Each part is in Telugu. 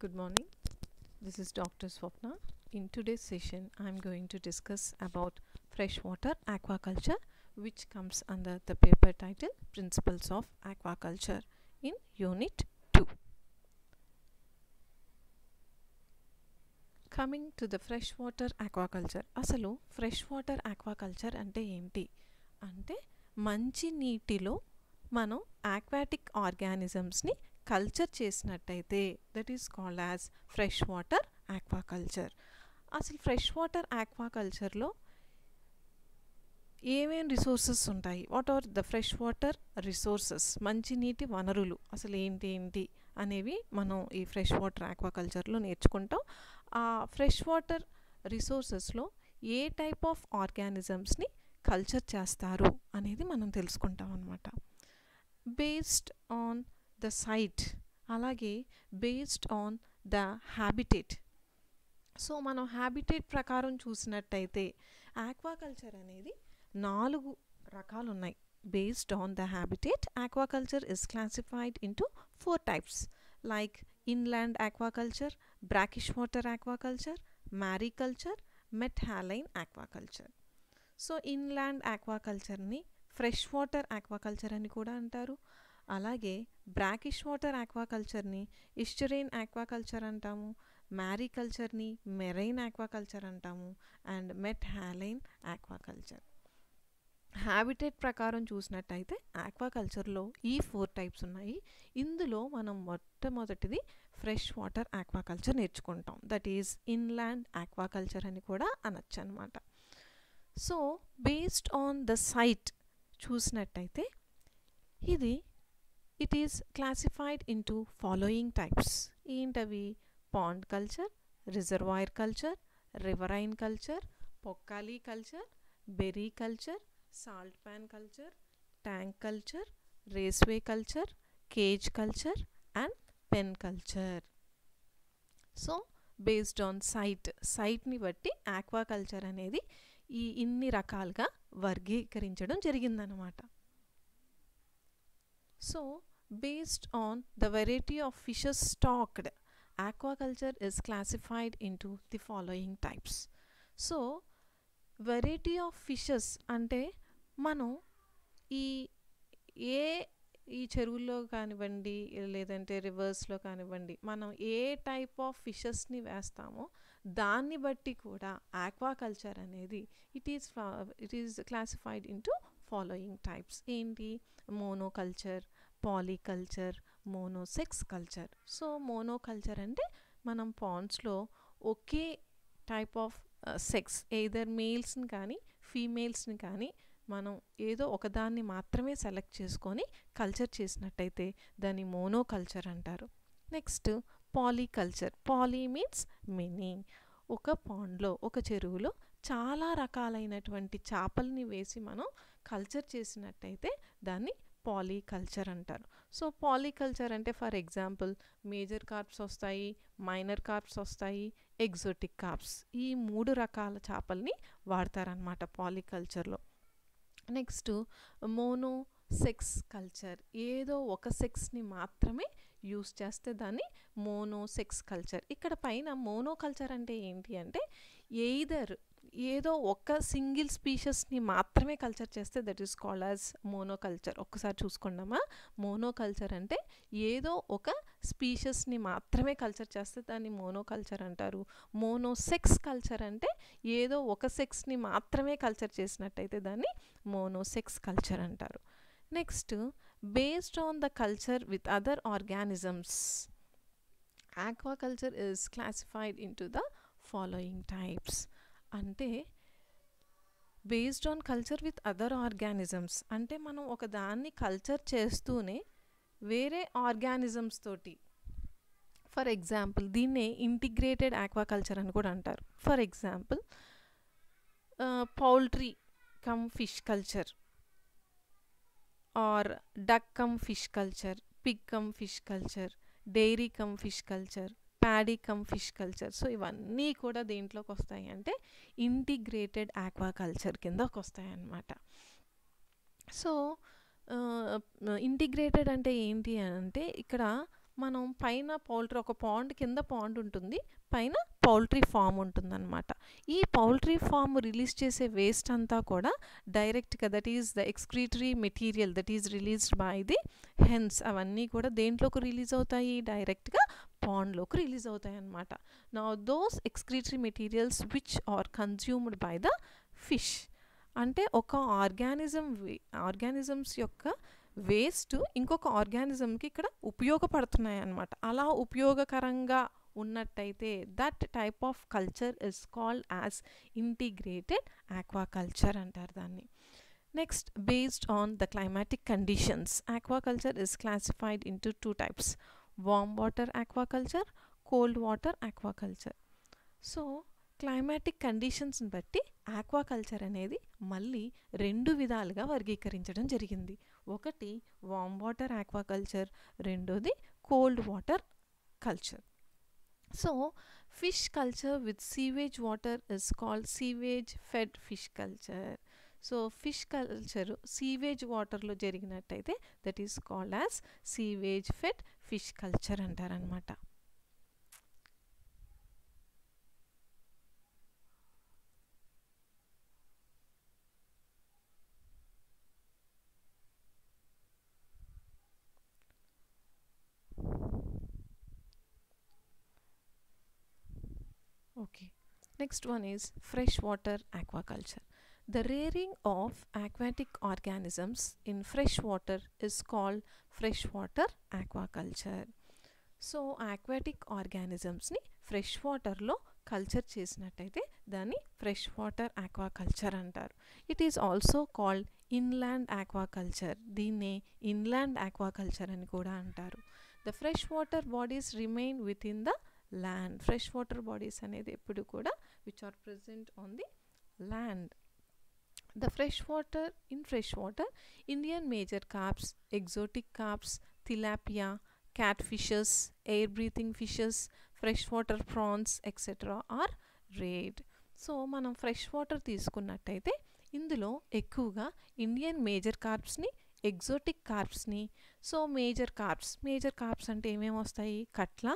Good morning. This is Dr. Swapna. In today's session, I am going to discuss about freshwater aquaculture, which comes under the paper title Principles of Aquaculture in Unit 2. Coming to the fresh water aquaculture అసలు ఫ్రెష్ వాటర్ ఆక్వాకల్చర్ అంటే ఏంటి అంటే మంచి నీటిలో మనం ఆక్వాటిక్ ఆర్గానిజమ్స్ని కల్చర్ చేసినట్టయితే that is called as fresh water aquaculture అసలు ఫ్రెష్ వాటర్ ఆక్వాకల్చర్లో ఏమేం రిసోర్సెస్ ఉంటాయి? What are the fresh water resources మంచినీటి వనరులు అసలు ఏంటి ఏంటి అనేవి మనం ఈ ఫ్రెష్ వాటర్ ఆక్వాకల్చర్లో నేర్చుకుంటాం. ఆ ఫ్రెష్ వాటర్ రిసోర్సెస్లో ఏ టైప్ ఆఫ్ ఆర్గానిజమ్స్ని కల్చర్ చేస్తారు అనేది మనం తెలుసుకుంటాం అనమాట బేస్డ్ ఆన్ ద సైట్. అలాగే based on the habitat. So మనం హ్యాబిటేట్ ప్రకారం చూసినట్టయితే ఆక్వాకల్చర్ అనేది నాలుగు రకాలు ఉన్నాయి based on the habitat aquaculture is classified into four types. Like inland aquaculture brackish water aquaculture mariculture metahaline aquaculture. So inland ఆక్వాకల్చర్ని fresh water aquaculture అని కూడా అంటారు. అలాగే బ్రాకిష్ వాటర్ ఆక్వాకల్చర్ని ఇస్టరైన్ ఆక్వాకల్చర్ అంటాము మ్యారీకల్చర్ని మెరైన్ ఆక్వాకల్చర్ అంటాము and metahaline aquaculture. Habitat ప్రకారం చూసినట్టయితే ఆక్వాకల్చర్లో ఈ ఫోర్ టైప్స్ ఉన్నాయి. ఇందులో మనం మొట్టమొదటిది ఫ్రెష్ వాటర్ ఆక్వాకల్చర్ నేర్చుకుంటాం. దట్ ఈజ్ ఇన్లాండ్ ఆక్వాకల్చర్ అని కూడా అనొచ్చు అనమాట so based on the site చూసినట్టయితే ఇది it is classified into following types ఏంటవి pond culture reservoir culture riverine culture Pokkali culture bheri culture salt pan culture tank culture raceway culture cage culture and pen culture so based on site సైట్ని బట్టి ఆక్వాకల్చర్ అనేది ఈ ఇన్ని రకాలుగా వర్గీకరించడం జరిగిందనమాట so based on the variety of fishes stocked aquaculture is classified into the following types. So variety of fishes అంటే మనం ఈ ఏ ఈ చెరువుల్లో కానివ్వండి లేదంటే రివర్స్లో కానివ్వండి మనం ఏ టైప్ ఆఫ్ ఫిషెస్ని వేస్తామో దాన్ని బట్టి కూడా ఆక్వాకల్చర్ అనేది it is it is classified into following types ఏంటి? Monoculture polyculture monosex culture so monoculture అంటే మనం పాండ్స్లో ఒకే టైప్ ఆఫ్ సెక్స్ ఎయిదర్ మేల్స్ని కానీ ఫీమేల్స్ని కానీ మనం ఏదో ఒకదాన్ని మాత్రమే సెలెక్ట్ చేసుకొని కల్చర్ చేసినట్టయితే దాన్ని మోనోకల్చర్ అంటారు. Next polyculture poly means many ఒక పాండ్లో ఒక చెరువులో చాలా రకాలైనటువంటి చేపల్ని వేసి మనం కల్చర్ చేసినట్టయితే దాన్ని పాలీకల్చర్ అంటారు. సో పాలీకల్చర్ అంటే ఫర్ ఎగ్జాంపుల్ మేజర్ కార్ప్స్ వస్తాయి మైనర్ కార్ప్స్ వస్తాయి ఎగ్జోటిక్ కార్ప్స్ ఈ మూడు రకాల చేపల్ని వాడతారనమాట పాలీకల్చర్లో. నెక్స్ట్ మోనో సెక్స్ కల్చర్ ఏదో ఒక సెక్స్ని మాత్రమే యూస్ చేస్తే దాన్ని మోనో సెక్స్ కల్చర్. ఇక్కడ పైన మోనో కల్చర్ అంటే ఏంటి అంటే ఎయిదర్ ఏదో ఒక సింగిల్ స్పీషస్ని మాత్రమే కల్చర్ చేస్తే that is called as monoculture. ఒక్కసారి చూసుకుందామా మోనోకల్చర్ అంటే ఏదో ఒక స్పీషస్ని మాత్రమే కల్చర్ చేస్తే దాన్ని మోనోకల్చర్ అంటారు. మోనోసెక్స్ కల్చర్ అంటే ఏదో ఒక సెక్స్ని మాత్రమే కల్చర్ చేసినట్టయితే దాన్ని మోనోసెక్స్ కల్చర్ అంటారు. Next based on the culture with other organisms. Aquaculture is classified into the following types. అంటే based on culture with other organisms అంటే మనం ఒక దాన్ని కల్చర్ చేస్తూనే వేరే ఆర్గానిజమ్స్ తోటి. ఫర్ ఎగ్జాంపుల్ దీన్నే ఇంటిగ్రేటెడ్ ఆక్వాకల్చర్ అని కూడా అంటారు. For example poultry cum fish culture or duck cum fish culture pig cum fish culture dairy cum fish culture paddy cum fish culture. So ఇవన్నీ కూడా దేంట్లోకి వస్తాయి అంటే ఇంటిగ్రేటెడ్ ఆక్వాకల్చర్ కిందకి వస్తాయి అన్నమాట సో ఇంటిగ్రేటెడ్ అంటే ఏంటి అని అంటే ఇక్కడ మనం పైన పౌల్ట్రీ ఒక పాండ్ కింద పాండ్ ఉంటుంది. పైన పౌల్ట్రీ ఫామ్ ఉంటుందన్నమాట. ఈ పౌల్ట్రీ ఫామ్ రిలీజ్ చేసే వేస్ట్ అంతా కూడా డైరెక్ట్గా that is the excretory material that is released by the hens. అవన్నీ కూడా దేంట్లోకి రిలీజ్ అవుతాయి? డైరెక్ట్గా పాండ్లోకి రిలీజ్ అవుతాయి అనమాట నా those excretory materials which are consumed by the fish అంటే ఒక ఆర్గానిజం ఆర్గానిజమ్స్ యొక్క వేస్ట్ ఇంకొక ఆర్గానిజంకి ఇక్కడ ఉపయోగపడుతున్నాయి అన్నమాట అలా ఉపయోగకరంగా ఉన్నట్టయితే that type of culture is called as integrated aquaculture అంటారు దాన్ని. Next based on the climatic conditions aquaculture is classified into two types warm water aquaculture cold water aquaculture so climatic కండిషన్స్ని బట్టి ఆక్వాకల్చర్ అనేది మళ్ళీ రెండు విధాలుగా వర్గీకరించడం జరిగింది. ఒకటి వామ్ వాటర్ ఆక్వాకల్చర్ రెండోది cold water culture so fish culture with sewage water is called sewage fed fish culture so fish culture sewage వాటర్లో జరిగినట్టయితే that is called as sewage fed fish culture అంటారనమాట Okay. Next one is freshwater aquaculture. The rearing of aquatic organisms in freshwater is called freshwater aquaculture. So aquatic ఆర్గానిజమ్స్ని fresh వాటర్లో కల్చర్ చేసినట్టయితే దాన్ని ఫ్రెష్ వాటర్ ఆక్వాకల్చర్ అంటారు. It is also called inland aquaculture దీన్నే ఇన్లాండ్ ఆక్వాకల్చర్ అని కూడా అంటారు. The fresh water bodies remain within the land fresh water bodies అనేది ఎప్పుడు కూడా which are present on the land the fresh water in fresh water Indian major carps exotic carps tilapia cat fishes air breathing fishes fresh water prawns etcetera are reared so మనం ఫ్రెష్ వాటర్ తీసుకున్నట్టయితే ఇందులో ఎక్కువగా ఇండియన్ మేజర్ కార్ప్స్ని exotic కార్ప్స్ని so major carps major carps అంటే ఏమేమి వస్తాయి? కట్ల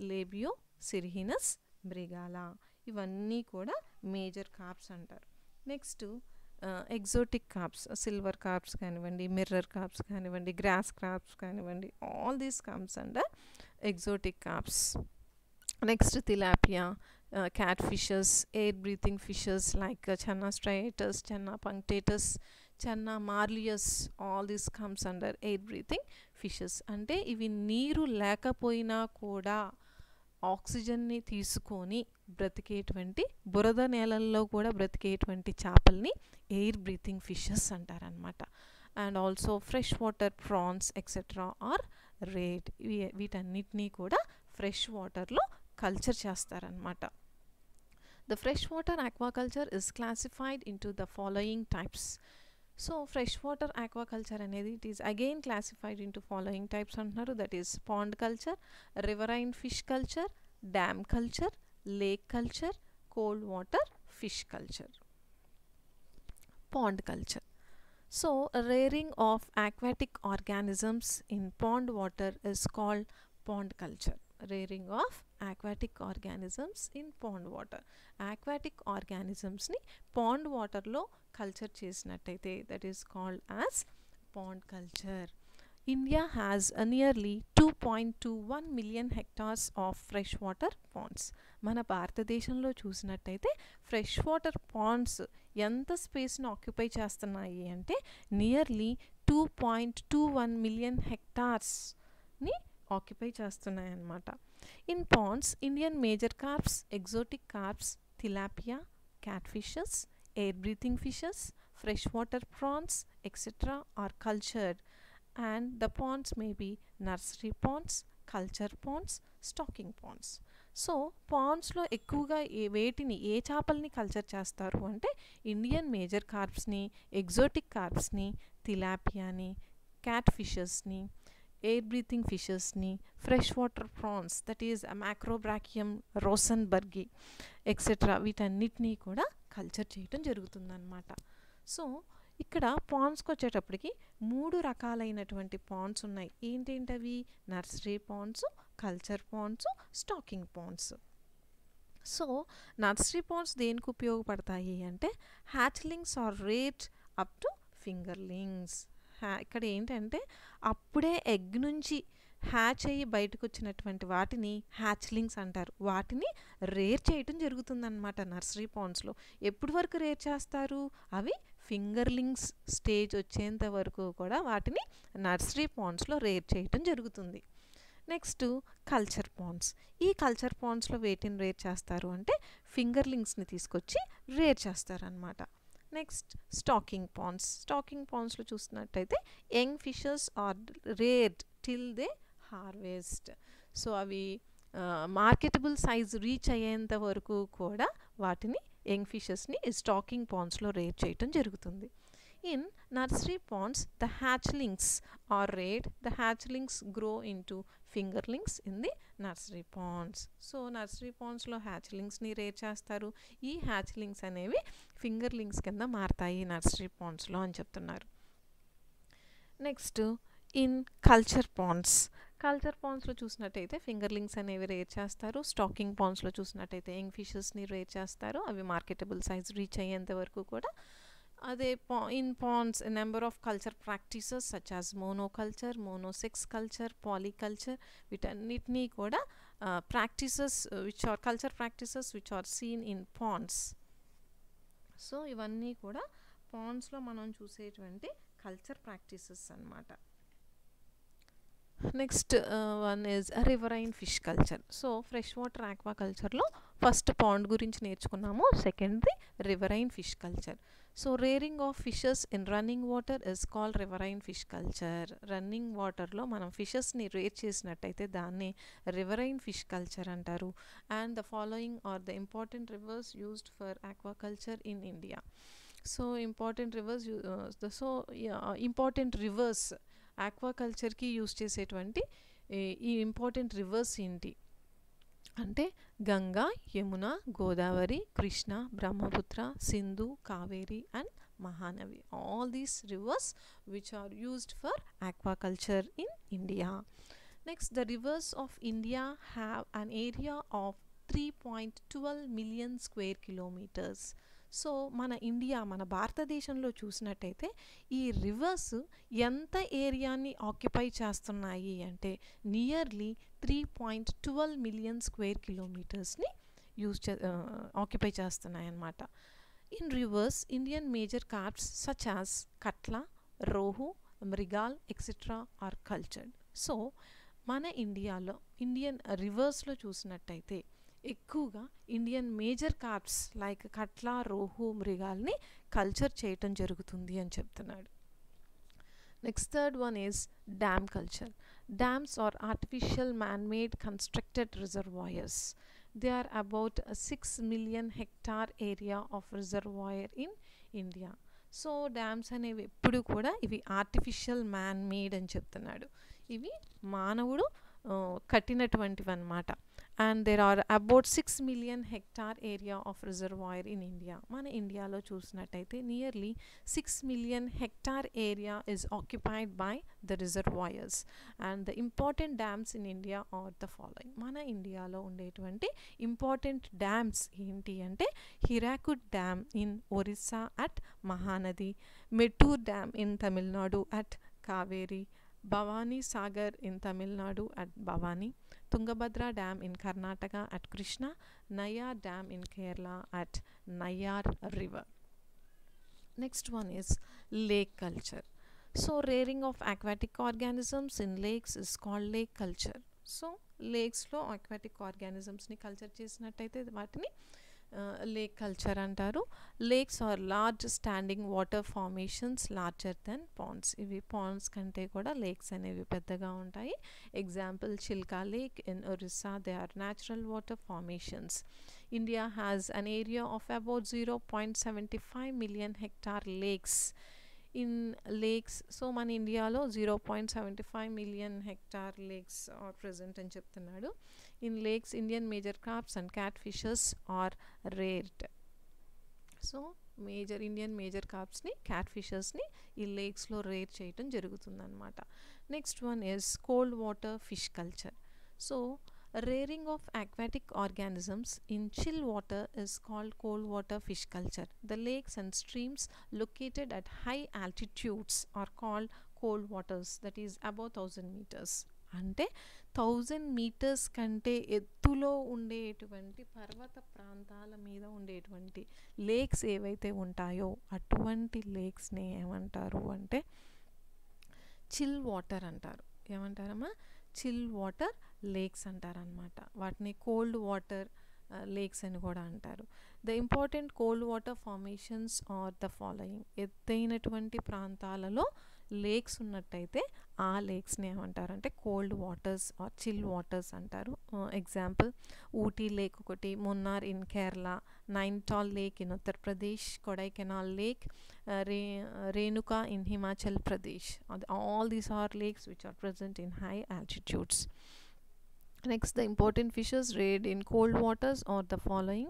లేబియో సిరిహినస్ బ్రిగాలా ఇవన్నీ కూడా మేజర్ కార్ప్స్ అంటారు. Next exotic carps silver carps కానివ్వండి మిర్రర్ కార్ప్స్ కానివ్వండి గ్రాస్ క్రాప్స్ కానివ్వండి all these comes under exotic carps next tilapia cat fishes air breathing fishes like channa striatus channa punctatus channa marulius all these comes under air breathing fishes అంటే ఇవి నీరు లేకపోయినా కూడా ఆక్సిజన్ని తీసుకొని బ్రతికేటువంటి బురద నేలల్లో కూడా బ్రతికేటువంటి చేపల్ని ఎయిర్ బ్రీతింగ్ ఫిషెస్ అంటారనమాట and also fresh water prawns etcetera are reared. వీటన్నిటినీ కూడా ఫ్రెష్ వాటర్లో కల్చర్ చేస్తారనమాట the fresh water aquaculture is classified into the following types. So fresh water aquaculture అనేది it is again classified into following types అంటున్నారు. That is pond culture riverine fish culture dam culture lake culture cold water fish culture pond culture so rearing of aquatic organisms in pond water is called pond culture rearing of aquatic organisms in pond water aquatic organismsని pond వాటర్లో కల్చర్ చేసినట్టయితే that is called as pond culture India has nearly two point two one million hectares of fresh water ponds మన భారతదేశంలో చూసినట్టయితే ఫ్రెష్ వాటర్ పాండ్స్ ఎంత స్పేస్ని ఆక్యుపై చేస్తున్నాయి అంటే nearly two point two one million హెక్టార్స్ని occupy చేస్తున్నాయి అన్నమాట in ponds Indian major carps exotic carps tilapia cat fishes air breathing fishes fresh water prawns etcetera are cultured and the ponds may be nursery ponds, culture ponds, stocking ponds. So పాండ్స్లో ఎక్కువగా ఏ వేటిని ఏ చేపల్ని కల్చర్ చేస్తారు అంటే ఇండియన్ మేజర్ కార్ప్స్ని ఎగ్జోటిక్ కార్ప్స్ని తిలాపియాని క్యాట్ ఫిషెస్ని air breathing ఫిషెస్ని fresh water prawns that is macrobrachium rosenbergii etcetera వీటన్నిటినీ కూడా కల్చర్ చేయటం జరుగుతుందన్నమాట. సో ఇక్కడ పాండ్స్కి వచ్చేటప్పటికి మూడు రకాలైనటువంటి పాండ్స్ ఉన్నాయి. ఏంటేంటవి? Nursery ponds culture ponds stocking ponds so nursery ponds దేనికి ఉపయోగపడతాయి అంటే hatchlings are reared up to fingerlings ఇక్కడ ఏంటంటే అప్పుడే ఎగ్ నుంచి హ్యాచ్ అయ్యి బయటకు వచ్చినటువంటి వాటిని హ్యాచ్లింగ్స్ అంటారు. వాటిని రేర్ చేయటం జరుగుతుందన్నమాట నర్సరీ పాండ్స్లో ఎప్పటి వరకు రేర్ చేస్తారు? అవి ఫింగర్లింగ్స్ స్టేజ్ వచ్చేంత వరకు కూడా వాటిని నర్సరీ పాండ్స్లో రేర్ చేయటం జరుగుతుంది. Next culture ponds. ఈ కల్చర్ పాండ్స్లో వేటిని రేర్ చేస్తారు అంటే ఫింగర్లింగ్స్ని తీసుకొచ్చి రేర్ చేస్తారనమాట నెక్స్ట్ స్టాకింగ్ పాండ్స్. స్టాకింగ్ పాండ్స్లో చూసినట్టయితే young fishes are reared till they harvest. So అవి మార్కెటబుల్ సైజ్ రీచ్ అయ్యేంత వరకు కూడా వాటిని యంగ్ ఫిషెస్ని స్టాకింగ్ పాండ్స్లో రేర్ చేయటం జరుగుతుంది. In nursery ponds the hatchlings are reared the hatchlings grow into fingerlings in the nursery ponds. So nursery పాండ్స్లో హ్యాచ్లింగ్స్ని రేర్ చేస్తారు. ఈ హ్యాచ్లింగ్స్ అనేవి ఫింగర్లింగ్స్ కింద మారతాయి నర్సరీ పాండ్స్లో అని చెప్తున్నారు. Next in culture ponds. Culture పాండ్స్లో చూసినట్టయితే ఫింగర్లింగ్స్ అనేవి రేర్ చేస్తారు. స్టాకింగ్ పాండ్స్లో చూసినట్టయితే యంగ్ ఫిషెస్ని రేర్ చేస్తారు. అవి మార్కెటబుల్ సైజ్ రీచ్ అయ్యేంత వరకు కూడా అదే పా in ponds number of culture practices such as monoculture monosex culture polyculture వీటన్నిటినీ కూడా practices which are culture practices which are seen in ponds so ఇవన్నీ కూడా పాండ్స్లో మనం చూసేటువంటి కల్చర్ ప్రాక్టీసెస్ అన్నమాట. Next one is riverine fish culture so fresh water aqua కల్చర్లో ఫస్ట్ పాండ్ గురించి నేర్చుకున్నాము. సెకండ్ది riverine fish culture. So rearing of fishes in running water is called riverine fish culture. Running వాటర్లో మనం ఫిషెస్ని రేర్ చేసినట్టయితే దాన్ని రివరైన్ ఫిష్ కల్చర్ అంటారు. And the following are the important rivers used for aquaculture in India. So important rivers so important rivers ఆక్వాకల్చర్కి use చేసేటువంటి ఈ ఇంపార్టెంట్ రివర్స్ ఏంటి? అంటే Ganga Yamuna Godavari Krishna Brahmaputra Sindhu Kaveri and Mahanadi. All these rivers which are used for aquaculture in India next the rivers of India have an area of three point twelve million square kilometers so మన ఇండియా మన భారతదేశంలో చూసినట్టయితే ఈ రివర్స్ ఎంత ఏరియాని ఆక్యుపై చేస్తున్నాయి అంటే nearly three point twelve million square కిలోమీటర్స్ని use చే ఆక్యుపై చేస్తున్నాయి అన్నమాట in rivers Indian major carps such as catla rohu mrigal etcetera are cultured so మన ఇండియాలో ఇండియన్ రివర్స్లో చూసినట్టయితే ఎక్కువగా Indian major carps like catla rohu మృగాల్ని culture చేయటం జరుగుతుంది అని చెప్తున్నాడు. Next third one is dam culture dams are artificial manmade constructed reservoirs they are about six million hectare area of reservoir in India so dams అనేవి ఎప్పుడు కూడా ఇవి ఆర్టిఫిషియల్ మ్యాన్ మేడ్ అని చెప్తున్నాడు. ఇవి మానవుడు కట్టినటువంటివి అనమాట and there are about six million hectare area of reservoir in India మన ఇండియాలో చూసినట్టయితే nearly six million hectare area is occupied by the reservoirs and the important dams in India are the following మన ఇండియాలో ఉండేటువంటి ఇంపార్టెంట్ డ్యామ్స్ ఏంటి అంటే Hirakud dam in Orissa at Mahanadi Mettur dam in Tamil Nadu at Kaveri Bhavani Sagar in Tamil Nadu at Bhavani Tungabhadra dam in Karnataka at Krishna Neyyar dam in Kerala at Neyyar river next one is lake culture so rearing of aquatic organisms in lakes is called lake culture so లేక్స్లో aquatic ఆర్గానిజమ్స్ని కల్చర్ చేసినట్టయితే వాటిని లేక్ కల్చర్ అంటారు. Lakes are large standing water formations larger than ponds ఇవి పాండ్స్ కంటే కూడా లేక్స్ అనేవి పెద్దగా ఉంటాయి. Example Chilka lake in Orissa they are natural water formations India has an area of about zero point seventy five million hectare lakes in lakes so మన ఇండియాలో zero point seventy five million hectare lakes are present అని చెప్తున్నాడు. In lakes Indian major carps and cat fishes are reared so major Indian major కార్ప్స్ని cat ఫిషెస్ని ఈ లేక్స్లో రేర్ చేయటం జరుగుతుందన్నమాట next one is cold water fish culture so rearing of aquatic organisms in chill water is called cold water fish culture. The lakes and streams located at high altitudes are called cold waters that is above 1000 meters. అంటే థౌజండ్ మీటర్స్ కంటే ఎత్తులో ఉండేటువంటి పర్వత ప్రాంతాల మీద ఉండేటువంటి లేక్స్ ఏవైతే ఉంటాయో అటువంటి లేక్స్ని ఏమంటారు అంటే చిల్ వాటర్ అంటారు. ఏమంటారమ్మా? చిల్ వాటర్ లేక్స్ అంటారనమాట వాటిని కోల్డ్ వాటర్ లేక్స్ అని కూడా అంటారు. The important cold water formations are the following. ఎత్తైనటువంటి ప్రాంతాలలో లేక్స్ ఉన్నట్టయితే ఆ లేక్స్ని ఏమంటారు? అంటే cold waters or chill waters అంటారు. ఎగ్జాంపుల్ ఊటీ లేక్ ఒకటి Munnar in Kerala Nainital lake in Uttar Pradesh Kodaikanal lake ray Renuka in Himachal Pradesh. All these are lakes which are present in high altitudes. Next, the important fishes reared in cold waters are the following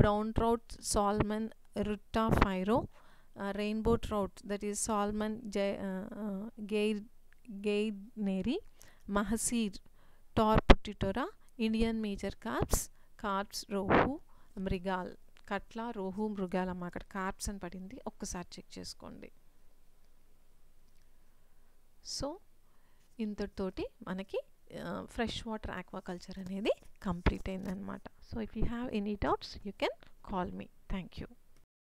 brown trout, salmon, rutta ఫైరో uh, rainbow trout, that is salmon uh, uh, gaidneri, mahseer torputitora, Indian major carps carps rohu mrigal catla rohu mrigal అమ్మ. అక్కడ కార్ప్స్ అని పడింది. ఒక్కసారి చెక్ చేసుకోండి. సో ఇంతటితోటి మనకి ఫ్రెష్ వాటర్ ఆక్వాకల్చర్ అనేది కంప్లీట్ అయిందనమాట so if you have any doubts you can call me thank you